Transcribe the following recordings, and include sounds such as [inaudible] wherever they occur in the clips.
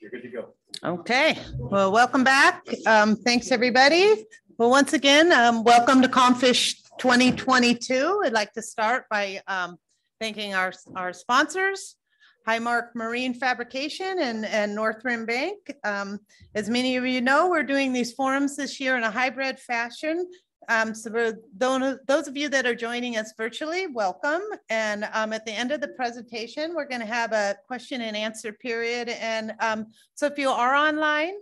You're good to go. Okay, well, welcome back. Um, thanks, everybody. Well, once again, um, welcome to ComFish 2022. I'd like to start by um, thanking our, our sponsors, Highmark Marine Fabrication and, and Northrim Bank. Um, as many of you know, we're doing these forums this year in a hybrid fashion. Um, so those of you that are joining us virtually, welcome. And um, at the end of the presentation, we're gonna have a question and answer period. And um, so if you are online,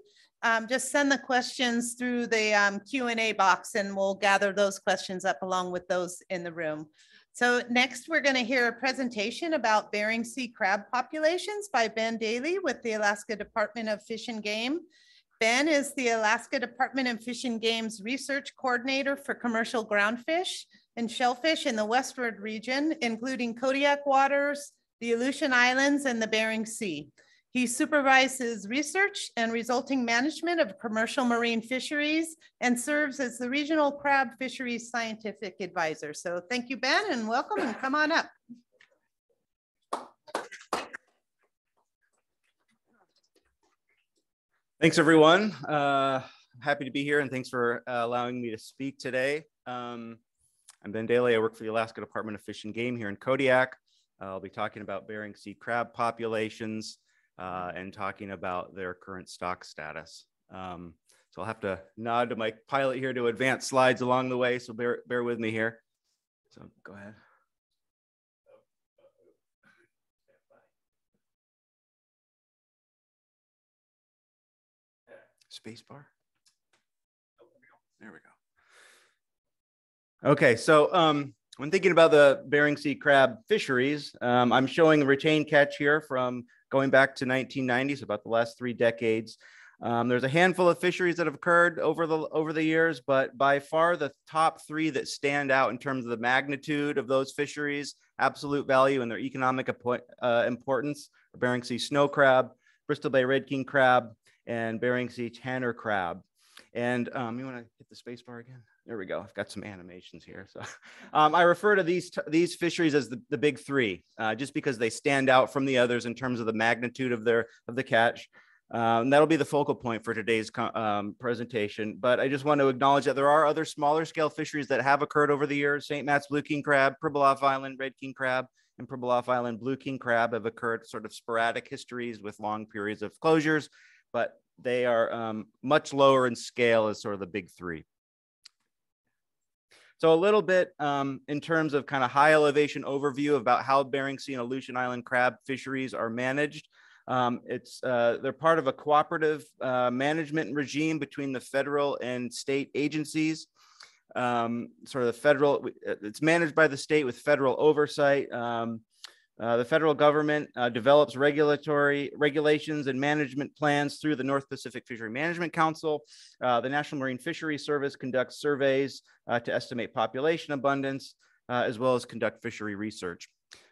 um, just send the questions through the um, Q&A box and we'll gather those questions up along with those in the room. So next, we're going to hear a presentation about Bering Sea crab populations by Ben Daly with the Alaska Department of Fish and Game. Ben is the Alaska Department of Fish and Game's research coordinator for commercial groundfish and shellfish in the westward region, including Kodiak waters, the Aleutian Islands, and the Bering Sea. He supervises research and resulting management of commercial marine fisheries and serves as the regional crab fisheries scientific advisor. So thank you, Ben, and welcome and come on up. Thanks, everyone. Uh, happy to be here and thanks for uh, allowing me to speak today. Um, I'm Ben Daly. I work for the Alaska Department of Fish and Game here in Kodiak. Uh, I'll be talking about Bering Sea crab populations, uh, and talking about their current stock status. Um, so I'll have to nod to my pilot here to advance slides along the way. So bear, bear with me here. So go ahead. Spacebar. There we go. Okay, so um, when thinking about the Bering Sea crab fisheries, um, I'm showing the retained catch here from going back to 1990s, so about the last three decades. Um, there's a handful of fisheries that have occurred over the over the years, but by far the top three that stand out in terms of the magnitude of those fisheries, absolute value, and their economic uh, importance are Bering Sea snow crab, Bristol Bay red king crab, and Bering Sea tanner crab. And um, you want to hit the space bar again? There we go. I've got some animations here. So [laughs] um, I refer to these, these fisheries as the, the big three, uh, just because they stand out from the others in terms of the magnitude of their of the catch. Um, that'll be the focal point for today's um, presentation. But I just want to acknowledge that there are other smaller scale fisheries that have occurred over the years. St. Matt's blue king crab, Pribilof Island red king crab, and Pribilof Island blue king crab have occurred sort of sporadic histories with long periods of closures, but they are um, much lower in scale as sort of the big three. So a little bit um, in terms of kind of high elevation overview about how Bering Sea and Aleutian Island crab fisheries are managed. Um, it's uh, they're part of a cooperative uh, management regime between the federal and state agencies. Um, sort of the federal, it's managed by the state with federal oversight. Um, uh, the federal government uh, develops regulatory regulations and management plans through the North Pacific Fishery Management Council. Uh, the National Marine Fisheries Service conducts surveys uh, to estimate population abundance, uh, as well as conduct fishery research.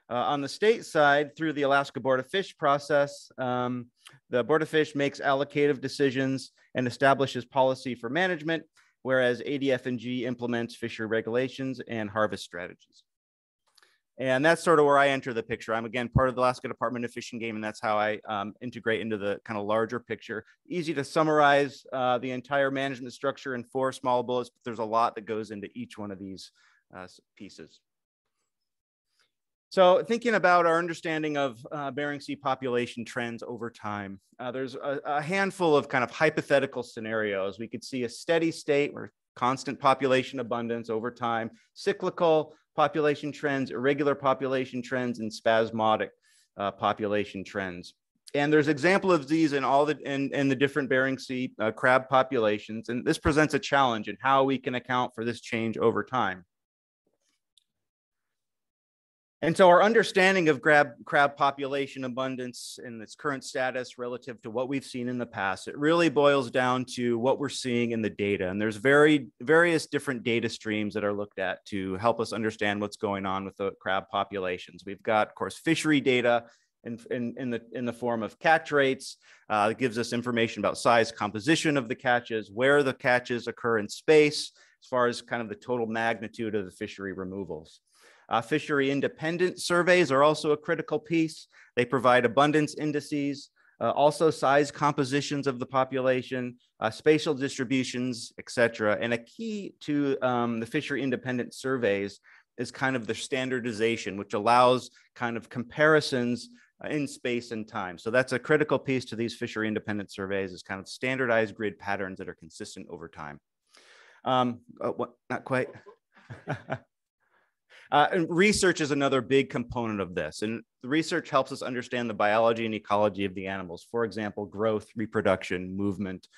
on the state side, through the Alaska Board of Fish process, um, the Board of Fish makes allocative decisions and establishes policy for management, whereas ADF&G implements fishery regulations and harvest strategies. And that's sort of where I enter the picture. I'm again part of the Alaska Department of Fish and Game, and that's how I um, integrate into the kind of larger picture. Easy to summarize uh, the entire management structure in four small bullets, but there's a lot that goes into each one of these uh, pieces. So thinking about our understanding of uh, Bering Sea population trends over time, uh, there's a, a, handful of kind of hypothetical scenarios. We could see a steady state where constant population abundance over time, cyclical population trends, irregular population trends, and spasmodic uh, population trends. And there's example of these in all the in, in the different Bering Sea uh, crab populations. And this presents a challenge in how we can account for this change over time. And so our understanding of crab, crab population abundance and its current status relative to what we've seen in the past, it really boils down to what we're seeing in the data. And there's very various different data streams that are looked at to help us understand what's going on with the crab populations. We've got, of course, fishery data, in, in, in, the, in the form of catch rates. Uh, it gives us information about size, composition of the catches, where the catches occur in space, as far as kind of the total magnitude of the fishery removals. Uh, fishery independent surveys are also a critical piece. They provide abundance indices, uh, also size compositions of the population, uh, spatial distributions, et cetera. And a key to um, the fishery independent surveys is kind of the standardization, which allows kind of comparisons uh, in space and time. So that's a critical piece to these fishery independent surveys is kind of standardized grid patterns that are consistent over time. Um, uh, what, not quite. [laughs] Uh, and research is another big component of this. And research helps us understand the biology and ecology of the animals. For example, growth, reproduction, movement,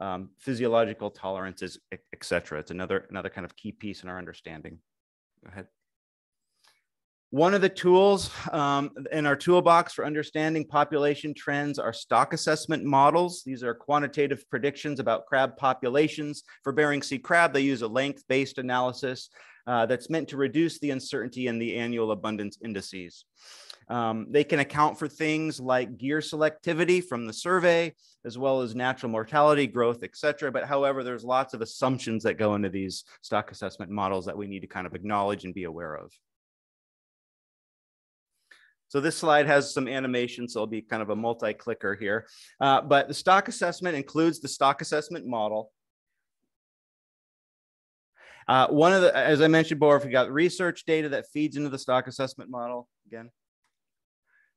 um, physiological tolerances, et cetera. It's another, another kind of key piece in our understanding. Go ahead. One of the tools um, in our toolbox for understanding population trends are stock assessment models. These are quantitative predictions about crab populations. For Bering Sea crab, they use a length-based analysis uh, that's meant to reduce the uncertainty in the annual abundance indices. Um, they can account for things like gear selectivity from the survey, as well as natural mortality, growth, et cetera. But however, there's lots of assumptions that go into these stock assessment models that we need to kind of acknowledge and be aware of. So this slide has some animation, so it'll be kind of a multi-clicker here. Uh, but the stock assessment includes the stock assessment model. Uh, one of the, as I mentioned before, we got research data that feeds into the stock assessment model again.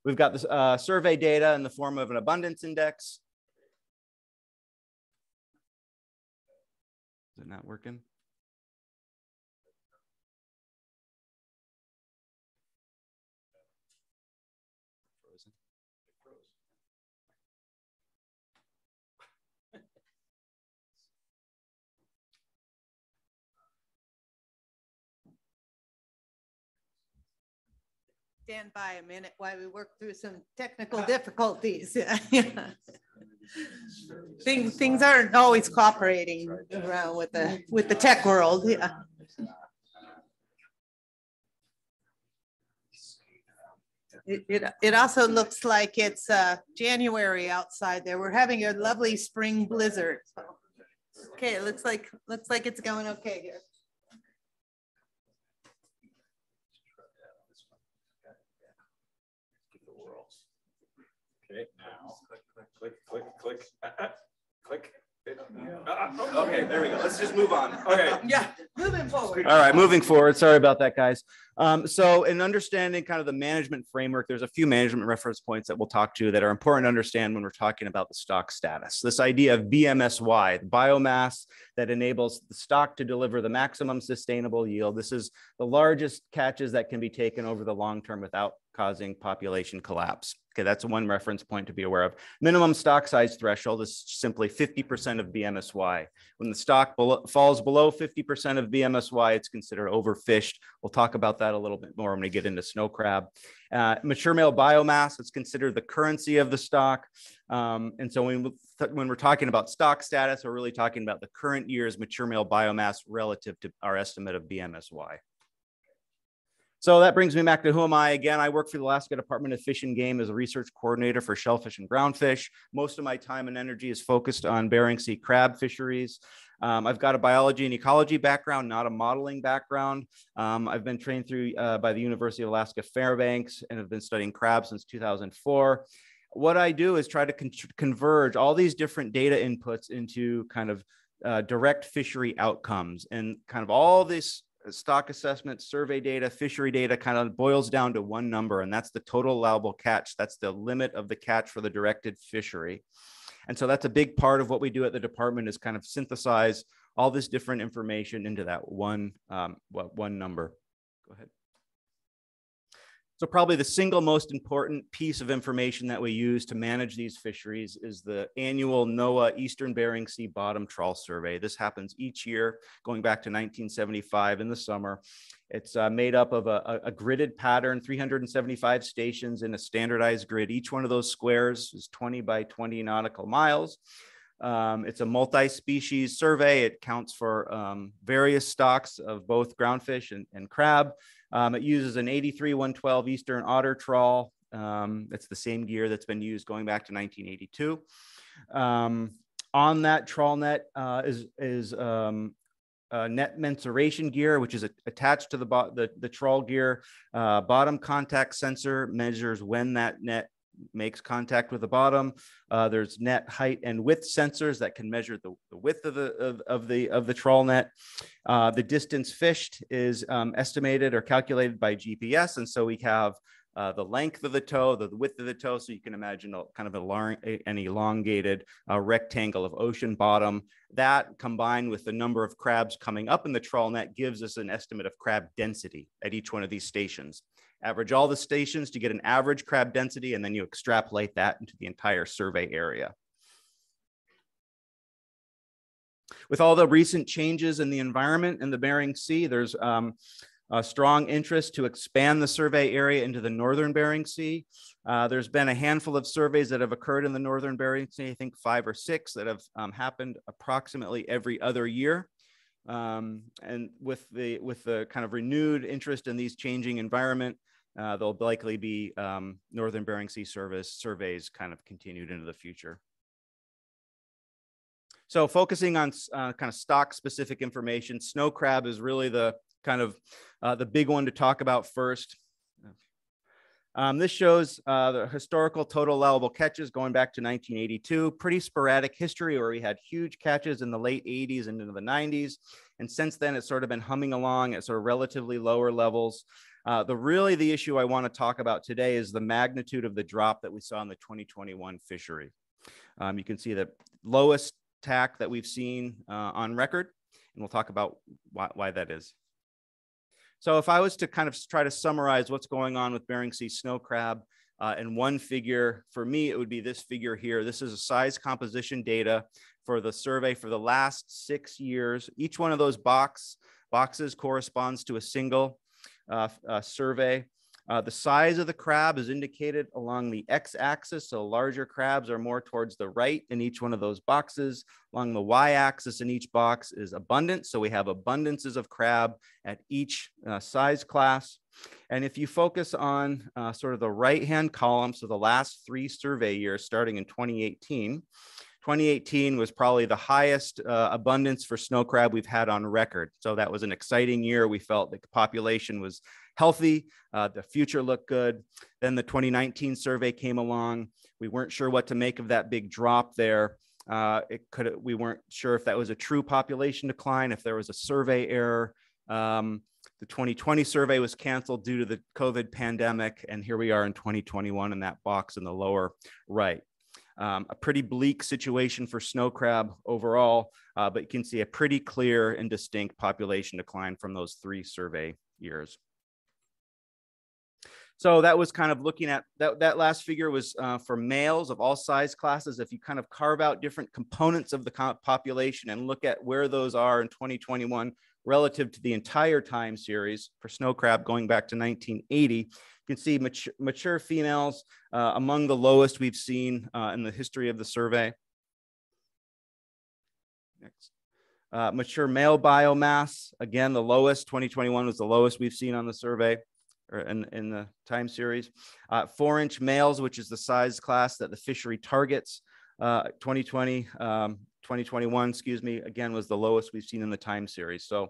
We've got this uh, survey data in the form of an abundance index. Is it not working? Stand by a minute while we work through some technical difficulties. [laughs] things things aren't always cooperating around with the with the tech world. Yeah. It, it, it also looks like it's uh, January outside there. We're having a lovely spring blizzard. Okay, it looks like looks like it's going okay here. Click, click, click, click, uh, uh, click. Uh, uh, okay, there we go. Let's just move on. Okay. [laughs] Yeah, moving forward. All right, moving forward. Sorry about that, guys. Um, so in understanding kind of the management framework, there's a few management reference points that we'll talk to that are important to understand when we're talking about the stock status. This idea of BMSY, the biomass that enables the stock to deliver the maximum sustainable yield. This is the largest catches that can be taken over the long term without causing population collapse. Okay, that's one reference point to be aware of. Minimum stock size threshold is simply 50% of BMSY. When the stock below, falls below 50% of BMSY, it's considered overfished. We'll talk about that a little bit more when we get into snow crab. Uh, mature male biomass is considered the currency of the stock. Um, and so when, when we're talking about stock status, we're really talking about the current year's mature male biomass relative to our estimate of BMSY. So that brings me back to who am I? Again, I work for the Alaska Department of Fish and Game as a research coordinator for shellfish and groundfish. Most of my time and energy is focused on Bering Sea crab fisheries. Um, I've got a biology and ecology background, not a modeling background. Um, I've been trained through uh, by the University of Alaska Fairbanks and have been studying crab since 2004. What I do is try to con converge all these different data inputs into kind of uh, direct fishery outcomes and kind of all this stock assessment, survey data, fishery data kind of boils down to one number, and that's the total allowable catch. That's the limit of the catch for the directed fishery. And so that's a big part of what we do at the department is kind of synthesize all this different information into that one, um, one number. Go ahead. So probably the single most important piece of information that we use to manage these fisheries is the annual NOAA Eastern Bering Sea Bottom Trawl Survey. This happens each year, going back to 1975 in the summer. It's uh, made up of a, a, gridded pattern, 375 stations in a standardized grid. Each one of those squares is 20 by 20 nautical miles. Um, it's a multi-species survey. It counts for um, various stocks of both groundfish and, and crab. Um, it uses an 83-112 Eastern otter trawl Um, that's the same gear that's been used going back to 1982. Um, on that trawl net uh, is, is um, net mensuration gear, which is a, attached to the, the, the trawl gear. Uh, bottom contact sensor measures when that net makes contact with the bottom. Uh, there's net height and width sensors that can measure the, the width of the of, of, the of the trawl net. Uh, the distance fished is um, estimated or calculated by GPS, and so we have uh, the length of the tow, the, width of the tow. So you can imagine a, kind of a, an elongated uh, rectangle of ocean bottom. That combined with the number of crabs coming up in the trawl net gives us an estimate of crab density at each one of these stations. Average all the stations to get an average crab density, and then you extrapolate that into the entire survey area. With all the recent changes in the environment in the Bering Sea, there's um, a strong interest to expand the survey area into the northern Bering Sea. Uh, there's been a handful of surveys that have occurred in the northern Bering Sea, I think five or six that have um, happened approximately every other year. Um, and with the with the kind of renewed interest in these changing environment, uh, there'll likely be um, northern Bering Sea service surveys kind of continued into the future. So focusing on uh, kind of stock specific information, snow crab is really the kind of uh, the big one to talk about first. Um, this shows uh, the historical total allowable catches going back to 1982. Pretty sporadic history where we had huge catches in the late 80s and into the 90s. And since then, it's sort of been humming along at sort of relatively lower levels. Uh, the really the issue I want to talk about today is the magnitude of the drop that we saw in the 2021 fishery. Um, you can see the lowest TAC that we've seen uh, on record, and we'll talk about why, why that is. So if I was to kind of try to summarize what's going on with Bering Sea snow crab uh, in one figure, for me, it would be this figure here. This is a size composition data for the survey for the last six years. Each one of those box boxes corresponds to a single survey. Uh, the size of the crab is indicated along the x-axis, so larger crabs are more towards the right in each one of those boxes. Along the y-axis in each box is abundance, so we have abundances of crab at each uh, size class. And if you focus on uh, sort of the right-hand column, so the last three survey years starting in 2018, 2018 was probably the highest uh, abundance for snow crab we've had on record. So that was an exciting year. We felt the population was healthy. Uh, the future looked good. Then the 2019 survey came along. We weren't sure what to make of that big drop there. Uh, it could we weren't sure if that was a true population decline, if there was a survey error. Um, the 2020 survey was canceled due to the COVID pandemic, and here we are in 2021 in that box in the lower right. Um, a pretty bleak situation for snow crab overall, uh, but you can see a pretty clear and distinct population decline from those three survey years. So that was kind of looking at that, that last figure was uh, for males of all size classes. If you kind of carve out different components of the population and look at where those are in 2021 relative to the entire time series for snow crab going back to 1980, you can see mature, mature females uh, among the lowest we've seen uh, in the history of the survey. Next. Uh, mature male biomass, again, the lowest, 2021 was the lowest we've seen on the survey or in, in the time series. Uh, four inch males, which is the size class that the fishery targets, uh, 2020, um, 2021, excuse me, again, was the lowest we've seen in the time series. So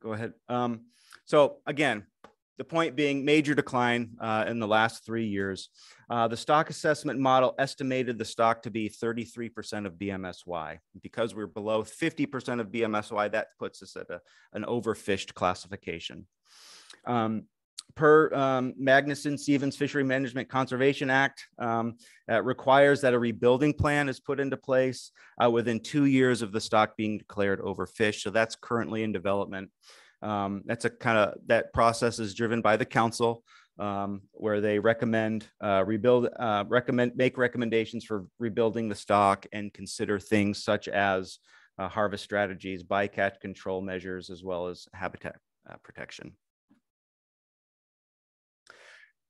go ahead. Um, so again, the point being major decline uh, in the last three years. Uh, the stock assessment model estimated the stock to be 33% of BMSY. Because we're below 50% of BMSY, that puts us at a, an overfished classification. Um, per um, Magnuson Stevens Fishery Management Conservation Act um, requires that a rebuilding plan is put into place uh, within two years of the stock being declared overfished. So that's currently in development. Um, that's a kind of that process is driven by the council um, where they recommend uh, rebuild uh, recommend make recommendations for rebuilding the stock and consider things such as uh, harvest strategies, bycatch control measures, as well as habitat uh, protection.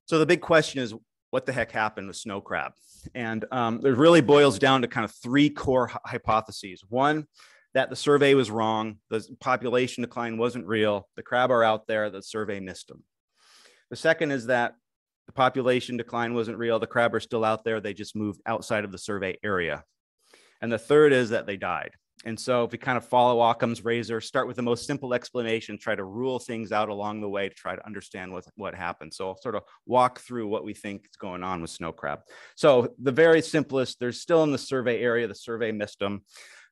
So the big question is, what the heck happened with snow crab? And um, it really boils down to kind of three core hypotheses. One, that the survey was wrong, the population decline wasn't real, the crab are out there, the survey missed them. The second is that the population decline wasn't real. The crab are still out there. They just moved outside of the survey area. And the third is that they died. And so if we kind of follow Occam's razor, start with the most simple explanation, try to rule things out along the way to try to understand what, what happened. So I'll sort of walk through what we think is going on with snow crab. So the very simplest, there's still in the survey area, the survey missed them.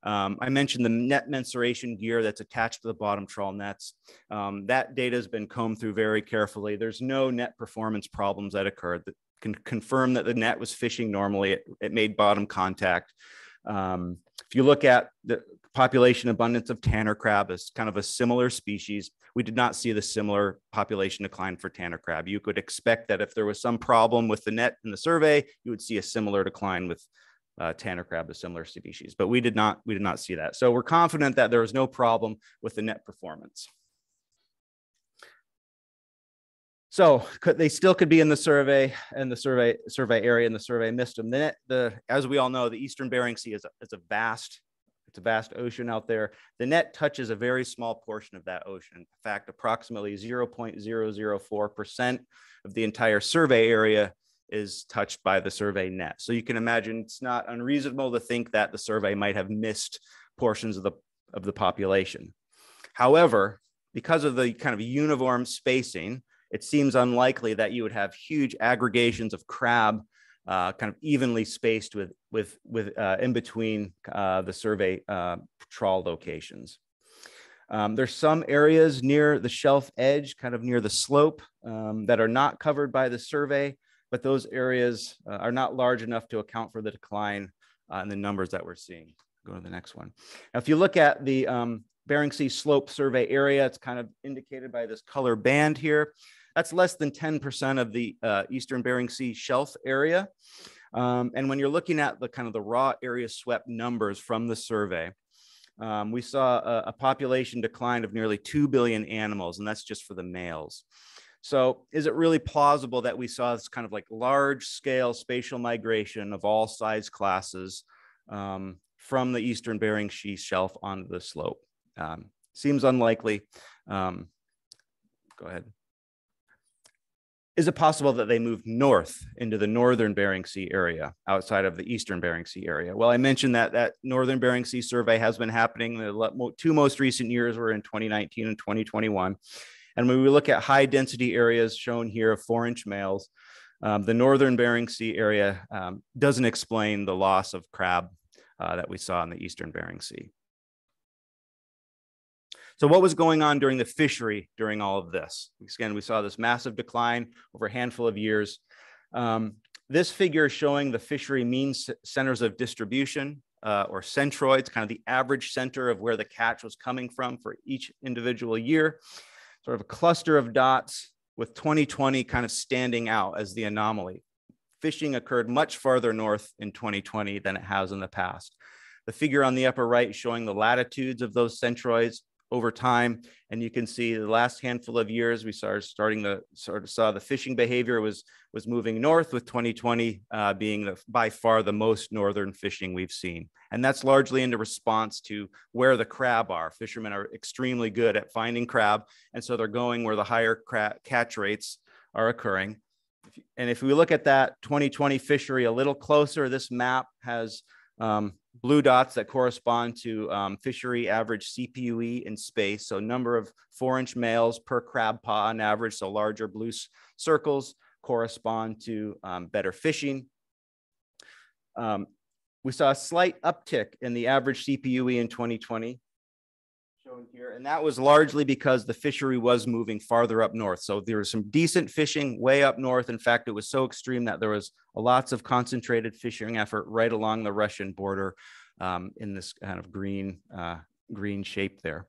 Um, I mentioned the net mensuration gear that's attached to the bottom trawl nets. Um, that data has been combed through very carefully. There's no net performance problems that occurred that can confirm that the net was fishing normally. It, it made bottom contact. Um, if you look at the population abundance of tanner crab as kind of a similar species, we did not see the similar population decline for tanner crab. You could expect that if there was some problem with the net in the survey, you would see a similar decline with uh, tanner crab, a similar species, but we did not we did not see that. So we're confident that there was no problem with the net performance. So could, they still could be in the survey and the survey survey area and the survey missed them. Then the as we all know, the Eastern Bering Sea is a, is a vast it's a vast ocean out there. The net touches a very small portion of that ocean. In fact, approximately 0.004% of the entire survey area is touched by the survey net. So you can imagine it's not unreasonable to think that the survey might have missed portions of the of the population. However, because of the kind of uniform spacing, it seems unlikely that you would have huge aggregations of crab uh, kind of evenly spaced with with with uh, in between uh, the survey uh, trawl locations. Um, there's some areas near the shelf edge, kind of near the slope, um, that are not covered by the survey, but those areas uh, are not large enough to account for the decline uh, in the numbers that we're seeing. Go to the next one. Now, if you look at the um, Bering Sea slope survey area, it's kind of indicated by this color band here. That's less than 10% of the uh, Eastern Bering Sea shelf area. Um, and when you're looking at the kind of the raw area swept numbers from the survey, um, we saw a, a, population decline of nearly 2 billion animals, and that's just for the males. So is it really plausible that we saw this kind of like large scale spatial migration of all size classes um, from the Eastern Bering Sea shelf onto the slope? Um, seems unlikely. Um, go ahead is it possible that they moved north into the northern Bering Sea area outside of the eastern Bering Sea area? Well, I mentioned that that northern Bering Sea survey has been happening. The two most recent years were in 2019 and 2021. And when we look at high density areas shown here of four inch males, um, the northern Bering Sea area um, doesn't explain the loss of crab uh, that we saw in the eastern Bering Sea. So what was going on during the fishery during all of this? Again, we saw this massive decline over a handful of years. Um, this figure is showing the fishery mean centers of distribution uh, or centroids, kind of the average center of where the catch was coming from for each individual year. Sort of a cluster of dots with 2020 kind of standing out as the anomaly. Fishing occurred much farther north in 2020 than it has in the past. The figure on the upper right showing the latitudes of those centroids over time. And you can see the last handful of years, we started starting the sort of saw the fishing behavior was was moving north with 2020 uh, being the, by far the most northern fishing we've seen. And that's largely in response to where the crab are. Fishermen are extremely good at finding crab. And so they're going where the higher catch rates are occurring. And if we look at that 2020 fishery a little closer, this map has um, blue dots that correspond to um, fishery average CPUE in space. So number of four inch males per crab paw on average. So larger blue circles correspond to um, better fishing. Um, we saw a slight uptick in the average CPUE in 2020 shown here. And that was largely because the fishery was moving farther up north. So there was some decent fishing way up north. In fact, it was so extreme that there was lots of concentrated fishing effort right along the Russian border um, in this kind of green, uh, green shape there.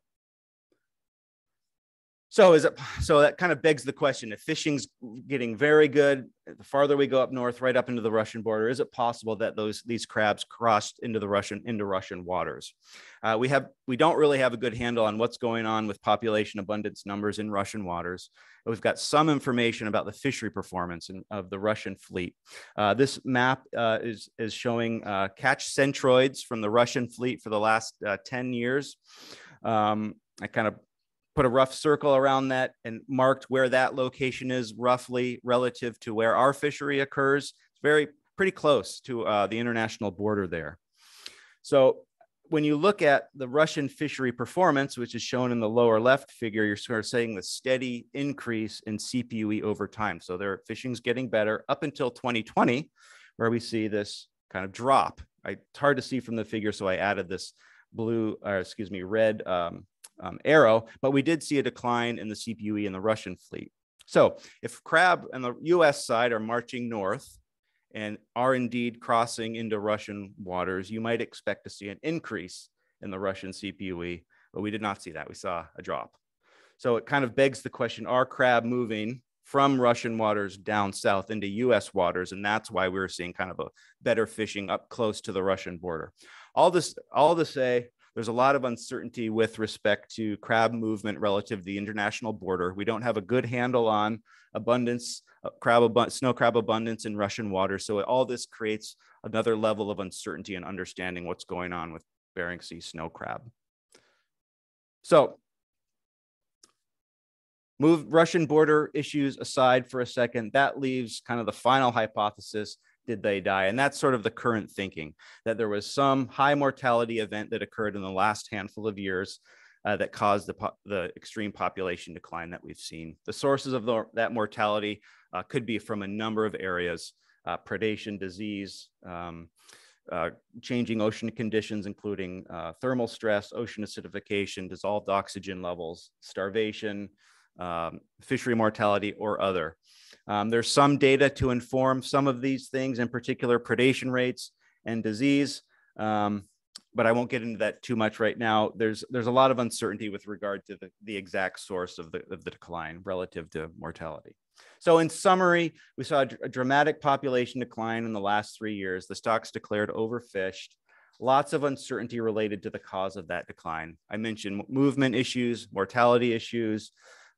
So is it so that kind of begs the question if fishing's getting very good, the farther we go up north, right up into the Russian border, is it possible that those these crabs crossed into the Russian into Russian waters? Uh, we have we don't really have a good handle on what's going on with population abundance numbers in Russian waters. We've got some information about the fishery performance in, of the Russian fleet. Uh, this map uh, is is showing uh, catch centroids from the Russian fleet for the last uh, 10 years. Um, I kind of put a rough circle around that and marked where that location is roughly relative to where our fishery occurs. It's very pretty close to uh, the international border there. So when you look at the Russian fishery performance, which is shown in the lower left figure, you're sort of saying the steady increase in CPUE over time. So their fishing's getting better up until 2020, where we see this kind of drop. I, it's hard to see from the figure, so I added this blue, or excuse me, red um, um, arrow, but we did see a decline in the CPUE in the Russian fleet. So if crab and the US side are marching north, and are indeed crossing into Russian waters, you might expect to see an increase in the Russian CPUE, but we did not see that. We saw a drop. So it kind of begs the question, are crab moving from Russian waters down south into US waters? And that's why we we're seeing kind of a better fishing up close to the Russian border. All this, all to say, there's a lot of uncertainty with respect to crab movement relative to the international border. We don't have a good handle on abundance, uh, crab abu- snow crab abundance in Russian water. So all this creates another level of uncertainty and understanding what's going on with Bering Sea snow crab. So move Russian border issues aside for a second, that leaves kind of the final hypothesis did they die? And that's sort of the current thinking that there was some high mortality event that occurred in the last handful of years uh, that caused the, the extreme population decline that we've seen. The sources of the, that mortality uh, could be from a number of areas uh, predation, disease, um, uh, changing ocean conditions, including uh, thermal stress, ocean acidification, dissolved oxygen levels, starvation, um, fishery mortality, or other. Um, there's some data to inform some of these things, in particular predation rates and disease. Um, but I won't get into that too much right now. There's there's a lot of uncertainty with regard to the, the exact source of the, of the decline relative to mortality. So in summary, we saw a, dramatic population decline in the last three years. The stocks declared overfished. Lots of uncertainty related to the cause of that decline. I mentioned movement issues, mortality issues,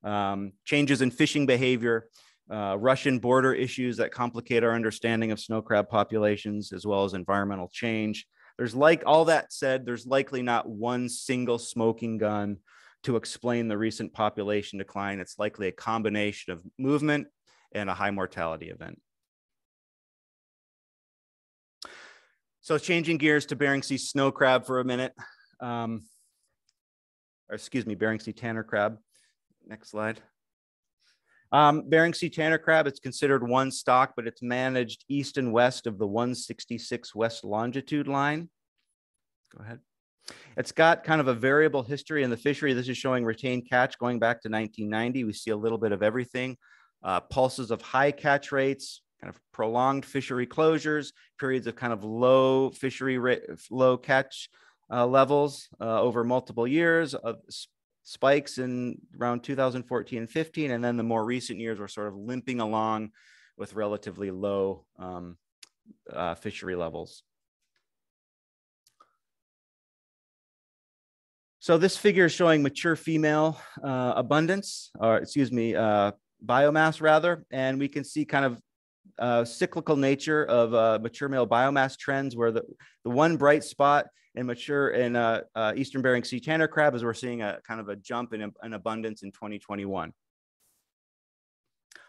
um, changes in fishing behavior, uh, Russian border issues that complicate our understanding of snow crab populations, as well as environmental change. There's like all that said, there's likely not one single smoking gun to explain the recent population decline. It's likely a combination of movement and a high mortality event. So changing gears to Bering Sea snow crab for a minute. Um, or excuse me, Bering Sea tanner crab. Next slide. Um, Bering Sea tanner crab, it's considered one stock, but it's managed east and west of the 166 west longitude line. Go ahead. It's got kind of a variable history in the fishery. This is showing retained catch going back to 1990. We see a little bit of everything. Uh, pulses of high catch rates, kind of prolonged fishery closures, periods of kind of low fishery rate, low catch uh, levels uh, over multiple years, spikes in around 2014 and 15, and then the more recent years were sort of limping along with relatively low um, uh, fishery levels. So this figure is showing mature female uh, abundance, or excuse me, uh, biomass rather, and we can see kind of uh, cyclical nature of uh, mature male biomass trends where the, the one bright spot in mature in uh, uh, Eastern Bering Sea tanner crab as we're seeing a kind of a jump in, in abundance in 2021.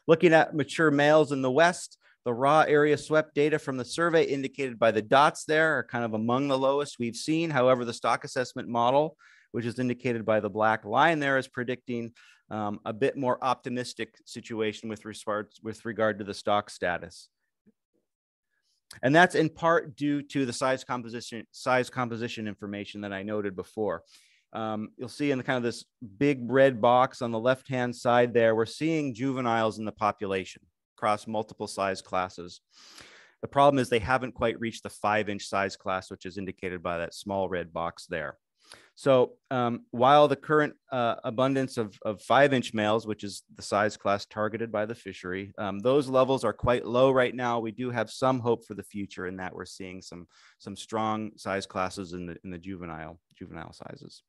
Looking at mature males in the West, the raw area swept data from the survey indicated by the dots there are kind of among the lowest we've seen. However, the stock assessment model, which is indicated by the black line there, is predicting um, a bit more optimistic situation with regard, with regard to the stock status. And that's in part due to the size composition, size composition information that I noted before. Um, you'll see in the kind of this big red box on the left-hand side there, we're seeing juveniles in the population across multiple size classes. The problem is they haven't quite reached the five inch size class, which is indicated by that small red box there. So um, while the current uh, abundance of, of five inch males, which is the size class targeted by the fishery, um, those levels are quite low right now. We do have some hope for the future in that we're seeing some, some strong size classes in the, in the juvenile, juvenile sizes.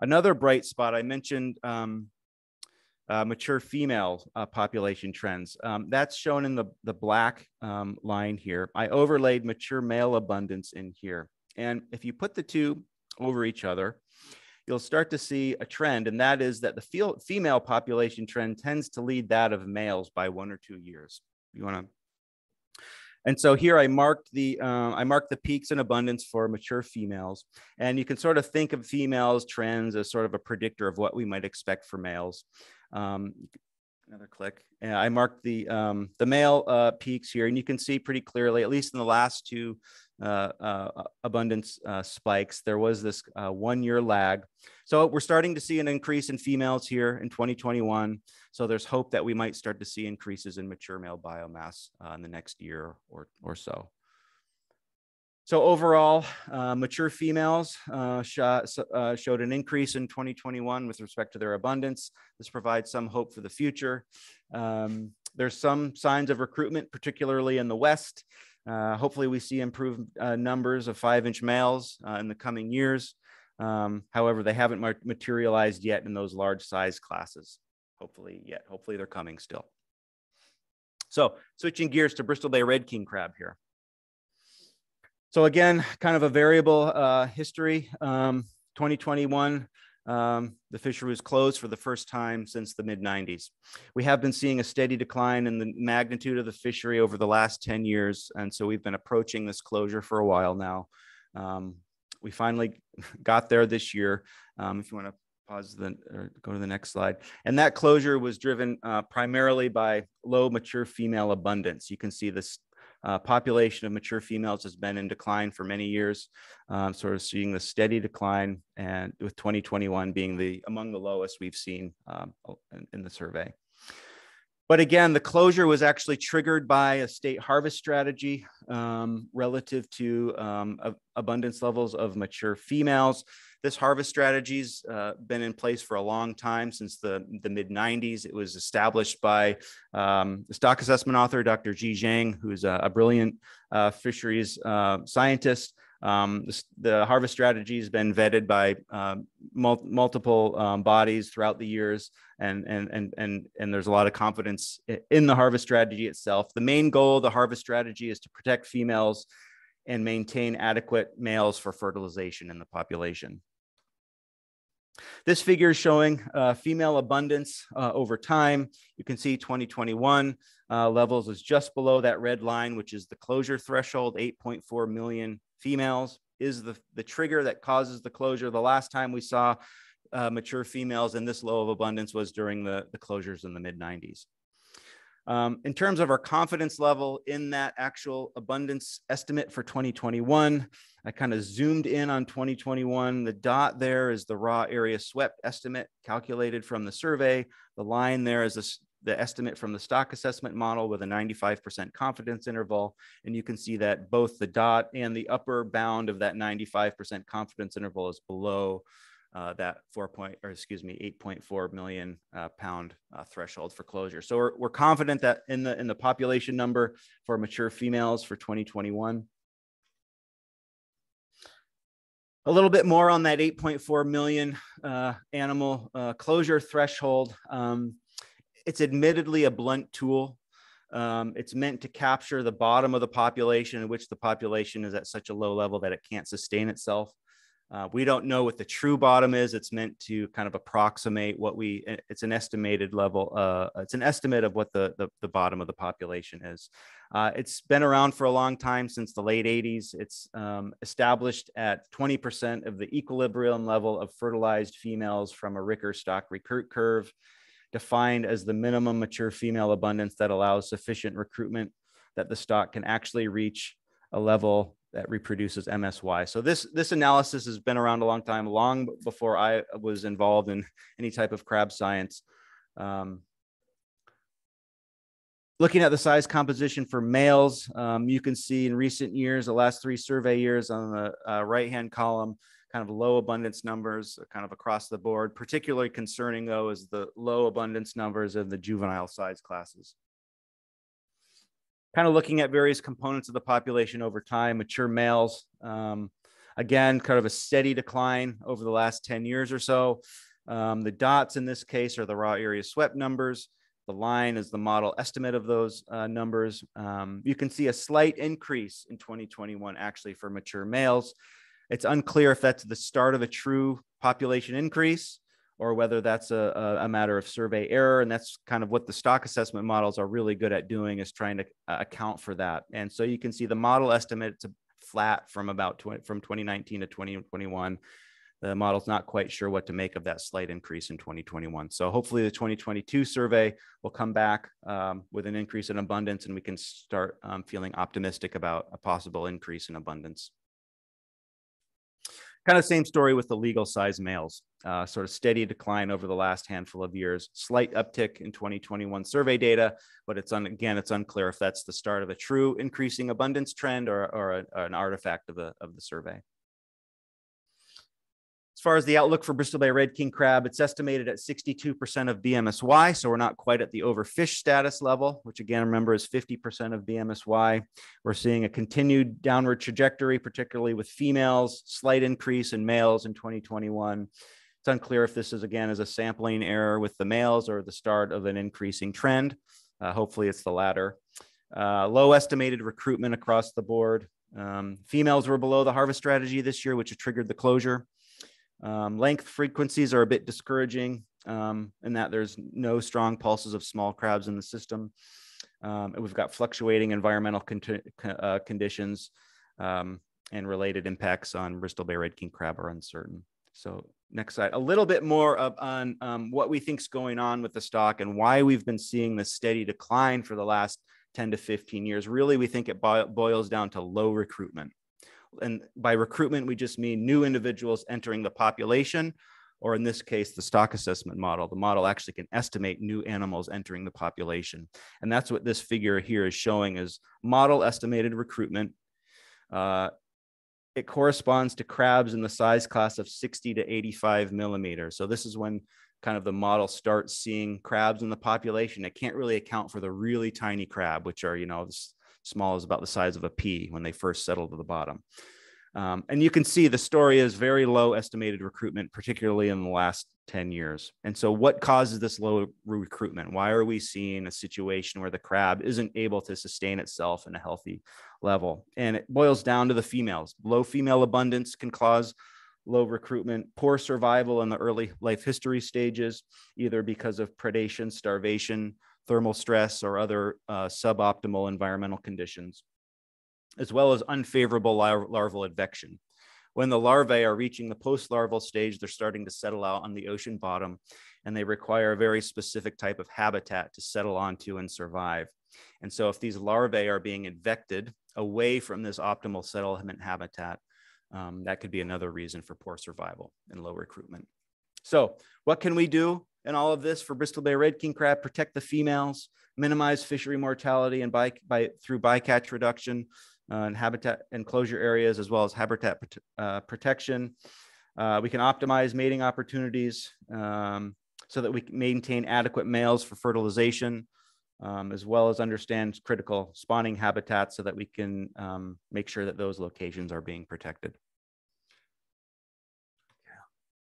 Another bright spot I mentioned um, uh, mature female uh, population trends. Um, that's shown in the, the black um, line here. I overlaid mature male abundance in here. And if you put the two over each other, you'll start to see a trend, and that is that the female population trend tends to lead that of males by one or two years. You want to and so here I marked the uh, I marked the peaks in abundance for mature females, and you can sort of think of females trends as sort of a predictor of what we might expect for males. Um, another click. And I marked the um, the male uh, peaks here, and you can see pretty clearly, at least in the last two uh, uh, abundance uh, spikes, there was this uh, one year lag. So we're starting to see an increase in females here in 2021. So there's hope that we might start to see increases in mature male biomass uh, in the next year or, or so. So overall, uh, mature females uh, shot, uh, showed an increase in 2021 with respect to their abundance. This provides some hope for the future. Um, there's some signs of recruitment, particularly in the West. Uh, hopefully we see improved uh, numbers of five inch males uh, in the coming years. Um, however, they haven't materialized yet in those large size classes. Hopefully yet, hopefully they're coming still. So switching gears to Bristol Bay Red King crab here. So again, kind of a variable uh, history. Um, 2021, um, the fishery was closed for the first time since the mid 90s. We have been seeing a steady decline in the magnitude of the fishery over the last 10 years. And so we've been approaching this closure for a while now. Um, we finally [laughs] got there this year. Um, if you want to pause the or go to the next slide. And that closure was driven uh, primarily by low mature female abundance. You can see this uh, population of mature females has been in decline for many years, um, sort of seeing the steady decline, and with 2021 being the among the lowest we've seen um, in, in the survey. But again, the closure was actually triggered by a state harvest strategy um, relative to um, abundance levels of mature females. This harvest strategy's uh, been in place for a long time, since the, the mid 90s. It was established by um, the stock assessment author, Dr. Jie Zheng, who's a, a brilliant uh, fisheries uh, scientist. Um, the, the, harvest strategy has been vetted by uh, mul multiple um, bodies throughout the years, and, and, and, and, and there's a lot of confidence in the harvest strategy itself. The main goal of the harvest strategy is to protect females and maintain adequate males for fertilization in the population. This figure is showing uh, female abundance uh, over time. You can see 2021 uh, levels is just below that red line, which is the closure threshold, 8.4 million females is the, the trigger that causes the closure. The last time we saw uh, mature females in this low of abundance was during the, the closures in the mid 90s. Um, in terms of our confidence level in that actual abundance estimate for 2021, I kind of zoomed in on 2021. The dot there is the raw area swept estimate calculated from the survey. The line there is the, the estimate from the stock assessment model with a 95% confidence interval. And you can see that both the dot and the upper bound of that 95% confidence interval is below uh, that four point, or excuse me, 8.4 million uh, pound uh, threshold for closure. So we're, we're confident that in the in the population number for mature females for 2021. A little bit more on that 8.4 million uh, animal uh, closure threshold. Um, it's admittedly a blunt tool. Um, it's meant to capture the bottom of the population in which the population is at such a low level that it can't sustain itself. Uh, we don't know what the true bottom is. It's meant to kind of approximate what we, it's an estimated level, uh, it's an estimate of what the, the, the bottom of the population is. Uh, it's been around for a long time, since the late 80s. It's um, established at 20% of the equilibrium level of fertilized females from a Ricker stock recruit curve, defined as the minimum mature female abundance that allows sufficient recruitment that the stock can actually reach a level that reproduces MSY. So this, this analysis has been around a long time, long before I was involved in [laughs] any type of crab science. Um, looking at the size composition for males, um, you can see in recent years, the last three survey years on the uh, right-hand column, kind of low abundance numbers kind of across the board. Particularly concerning though is the low abundance numbers of the juvenile size classes kind of looking at various components of the population over time, mature males, um, again, kind of a steady decline over the last 10 years or so. Um, the dots in this case are the raw area swept numbers. The line is the model estimate of those uh, numbers. Um, you can see a slight increase in 2021 actually for mature males. It's unclear if that's the start of a true population increase or whether that's a, a, matter of survey error. And that's kind of what the stock assessment models are really good at doing is trying to uh, account for that. And so you can see the model estimate it's flat from about 20, from 2019 to 2021. The model's not quite sure what to make of that slight increase in 2021. So hopefully the 2022 survey will come back um, with an increase in abundance and we can start um, feeling optimistic about a possible increase in abundance. Kind of same story with the legal size males, uh, sort of steady decline over the last handful of years, slight uptick in 2021 survey data, but it's un, again, it's unclear if that's the start of a true increasing abundance trend or, or a, an artifact of the, of the survey. As far as the outlook for Bristol Bay Red King crab, it's estimated at 62% of BMSY. So we're not quite at the overfish status level, which again, remember is 50% of BMSY. We're seeing a continued downward trajectory, particularly with females, slight increase in males in 2021. It's unclear if this is again is a sampling error with the males or the start of an increasing trend. Uh, hopefully it's the latter. Uh, low estimated recruitment across the board. Um, females were below the harvest strategy this year, which triggered the closure. Um, length frequencies are a bit discouraging um, in that there's no strong pulses of small crabs in the system. Um, and we've got fluctuating environmental con uh, conditions um, and related impacts on Bristol Bay Red King crab are uncertain. So next slide, a little bit more of, on um, what we think is going on with the stock and why we've been seeing the steady decline for the last 10 to 15 years. Really, we think it boils down to low recruitment. And by recruitment, we just mean new individuals entering the population, or in this case, the stock assessment model. The model actually can estimate new animals entering the population. And that's what this figure here is showing is model estimated recruitment. Uh, it corresponds to crabs in the size class of 60 to 85 millimeters. So this is when kind of the model starts seeing crabs in the population. It can't really account for the really tiny crab, which are, you know, small as about the size of a pea when they first settled to the bottom. Um, and you can see the story is very low estimated recruitment, particularly in the last 10 years. And so, what causes this low recruitment? Why are we seeing a situation where the crab isn't able to sustain itself in a healthy level? And it boils down to the females. Low female abundance can cause low recruitment, poor survival in the early life history stages, either because of predation, starvation, thermal stress, or other uh, suboptimal environmental conditions, as well as unfavorable lar larval advection. When the larvae are reaching the post-larval stage, they're starting to settle out on the ocean bottom, and they require a very specific type of habitat to settle onto and survive. And so if these larvae are being advected away from this optimal settlement habitat, um, that could be another reason for poor survival and low recruitment. So what can we do in all of this for Bristol Bay Red King crab? Protect the females, minimize fishery mortality and by, by through bycatch reduction uh, and habitat enclosure areas, as well as habitat uh, protection. Uh, we can optimize mating opportunities um, so that we maintain adequate males for fertilization, um, as well as understand critical spawning habitats so that we can um, make sure that those locations are being protected.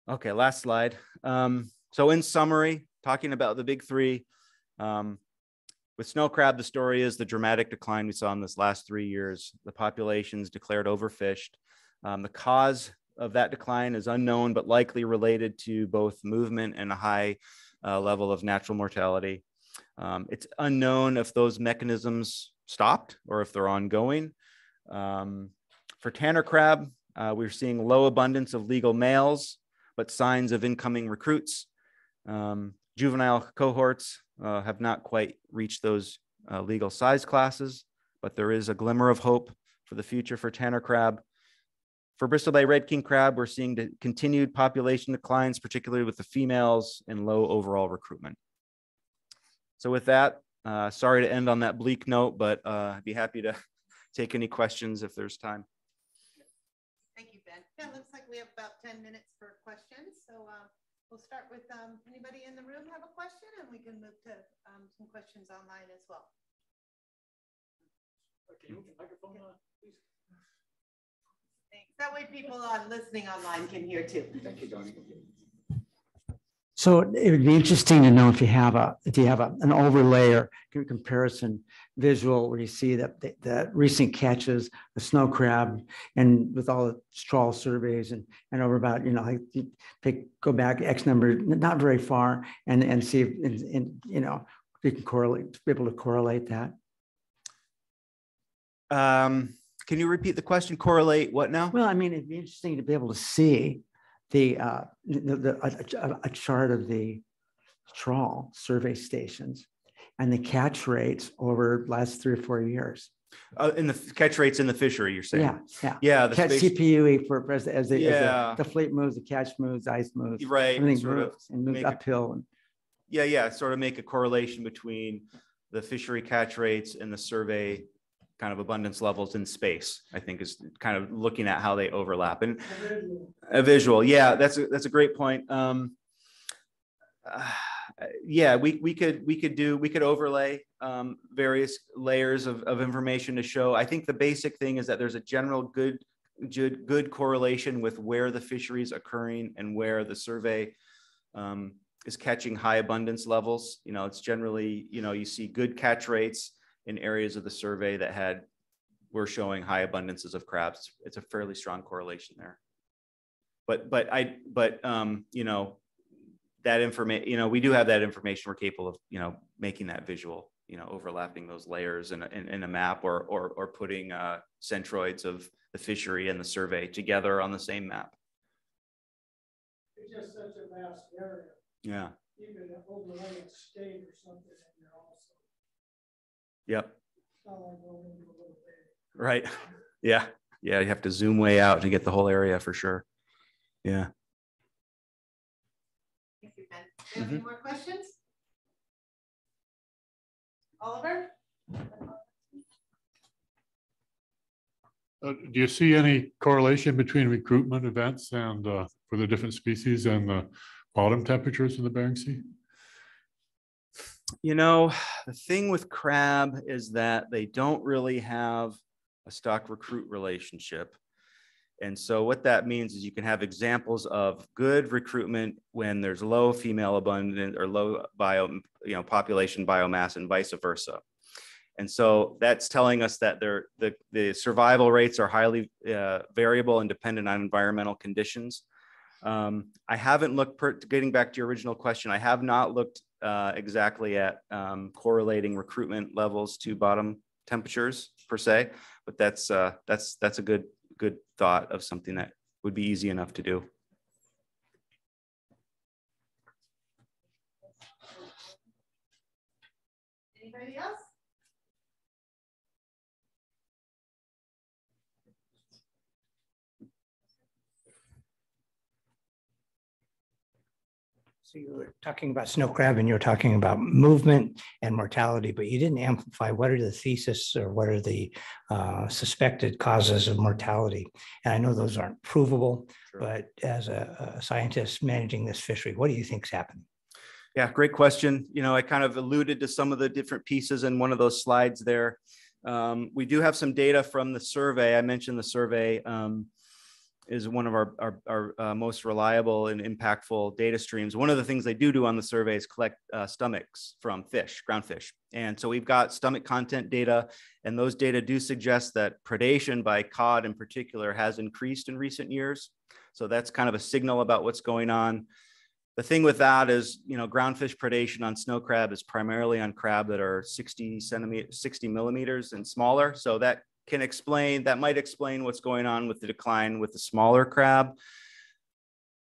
Okay, last slide. Um, so in summary, talking about the big three, um, with snow crab, the story is the dramatic decline we saw in this last three years. The populations declared overfished. Um, the cause of that decline is unknown, but likely related to both movement and a high uh, level of natural mortality. Um, it's unknown if those mechanisms stopped or if they're ongoing. Um, for Tanner crab, uh, we're seeing low abundance of legal males, but signs of incoming recruits. Um, juvenile cohorts uh, have not quite reached those uh, legal size classes, but there is a glimmer of hope for the future for Tanner crab. For Bristol Bay Red King crab, we're seeing continued population declines, particularly with the females and low overall recruitment. So with that, uh, sorry to end on that bleak note, but uh, I'd be happy to [laughs] take any questions if there's time. Thank you, Ben. Yeah, looks like we have about 10 minutes for questions. So uh, we'll start with um, anybody in the room have a question and we can move to um, some questions online as well. Can you move microphone on, please? Thanks. That way people on listening online can hear too. Thank you, Donnie. So it would be interesting to know if you have a if you have a, an overlay or comparison visual where you see that the, recent catches, the snow crab, and with all the trawl surveys and and over about you know like you pick go back X number, not very far, and and see if and, and you know you can correlate be able to correlate that. Um, can you repeat the question? Correlate what now? Well, I mean, it'd be interesting to be able to see the uh, the, the a, a chart of the trawl survey stations and the catch rates over last three or four years. Uh, in the catch rates in the fishery, you're saying? Yeah, yeah. Yeah, the Catch space, CPUE for as, as, the, Yeah. as the, the fleet moves, the catch moves, ice moves, right. everything Sort of, moves and moves make a- uphill. And yeah, yeah, sort of make a correlation between the fishery catch rates and the survey kind of abundance levels in space, I think is kind of looking at how they overlap and a visual. Yeah, that's a, that's a great point. Um, uh, yeah, we, we could, we could do, we could overlay um, various layers of, of information to show. I think the basic thing is that there's a general good, good, good correlation with where the fishery is occurring and where the survey um, is catching high abundance levels. You know, it's generally, you know, you see good catch rates in areas of the survey that had, were showing high abundances of crabs. It's a fairly strong correlation there. But, but I, but, um, you know, that information, you know, we do have that information. We're capable of, you know, making that visual, you know, overlapping those layers in a, in, in a map or, or, or putting uh, centroids of the fishery and the survey together on the same map. It's just such a vast area, Yeah. even overlay a state or something in there also. Yep. It's not like going into a little bit. Right. [laughs] Yeah. Yeah. You have to zoom way out to get the whole area for sure. Yeah. Thank you, Ben. Do you have any more questions? Oliver? Uh, do you see any correlation between recruitment events and uh, for the different species and the bottom temperatures in the Bering Sea? You know, the thing with crab is that they don't really have a stock recruit relationship. And so what that means is you can have examples of good recruitment when there's low female abundance or low bio, you know, population biomass and vice versa. And so that's telling us that the, the survival rates are highly uh, variable and dependent on environmental conditions. Um, I haven't looked, per, getting back to your original question, I have not looked uh, exactly at um, correlating recruitment levels to bottom temperatures per se, but that's uh, that's that's a good good thought of something that would be easy enough to do. Anybody else? So you were talking about snow crab and you were talking about movement and mortality, but you didn't amplify what are the thesis or what are the uh, suspected causes of mortality? And I know those aren't provable, Sure. but as a, a scientist managing this fishery, what do you think's happening? Yeah, great question. You know, I kind of alluded to some of the different pieces in one of those slides there. Um, we do have some data from the survey. I mentioned the survey um, is one of our, our, our uh, most reliable and impactful data streams. One of the things they do do on the survey is collect uh, stomachs from fish, ground fish. And so we've got stomach content data, and those data do suggest that predation by cod in particular has increased in recent years. So that's kind of a signal about what's going on. The thing with that is, you know, groundfish predation on snow crab is primarily on crab that are 60 centimeters, 60 millimeters and smaller. So that can explain, that might explain what's going on with the decline with the smaller crab.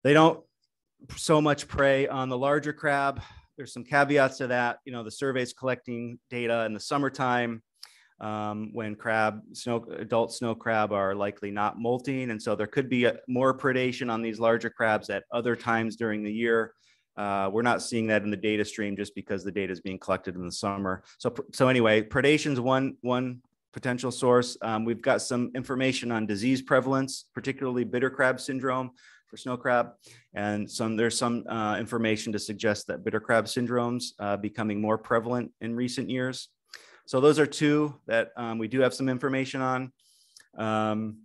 They don't so much prey on the larger crab. There's some caveats to that. You know, the survey's collecting data in the summertime um, when crab, snow, adult snow crab are likely not molting. And so there could be a, more predation on these larger crabs at other times during the year. Uh, we're not seeing that in the data stream just because the data is being collected in the summer. So, so anyway, predation is one, one potential source. Um, we've got some information on disease prevalence, particularly bitter crab syndrome for snow crab. And some there's some uh, information to suggest that bitter crab syndromes uh, becoming more prevalent in recent years. So those are two that um, we do have some information on. Um,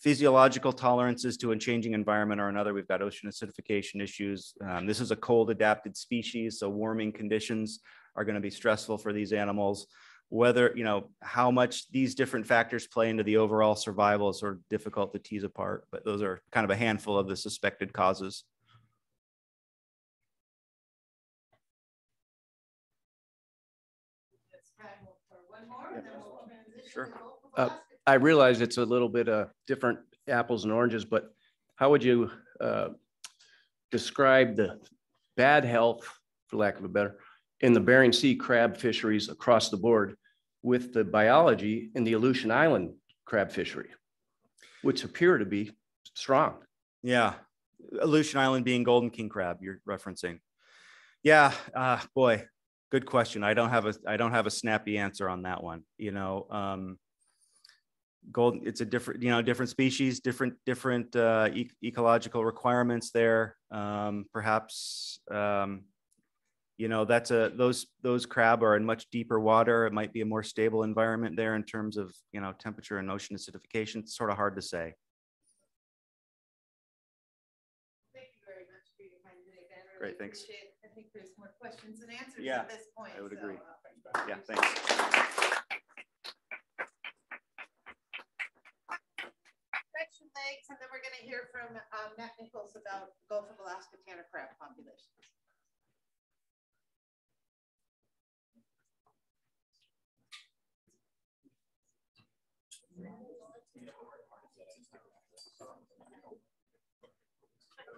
physiological tolerances to a changing environment or another. We've got ocean acidification issues. Um, this is a cold adapted species, so warming conditions are going to be stressful for these animals. Whether, you know, how much these different factors play into the overall survival is sort of difficult to tease apart, but those are kind of a handful of the suspected causes. Sure. Uh, I realize it's a little bit uh different apples and oranges, but how would you uh, describe the bad health, for lack of a better, in the Bering Sea crab fisheries across the board with the biology in the Aleutian Island crab fishery, which appear to be strong? Yeah, Aleutian Island being golden king crab you're referencing. Yeah, uh, boy, good question. I don't have a I don't have a snappy answer on that one. You know, um, golden it's a different you know different species, different different uh, e- ecological requirements there. Um, perhaps um, you know that's a those those crab are in much deeper water. It might be a more stable environment there in terms of you know temperature and ocean acidification. It's sort of hard to say. Thank you very much for your time today, Ben. Really Great, thanks. it. I think there's more questions and answers Yeah, at this point. I would so, agree. uh, Yeah, thanks. Section thanks, and then we're gonna hear from um, Matt Nichols about Gulf of Alaska Tanner crab populations.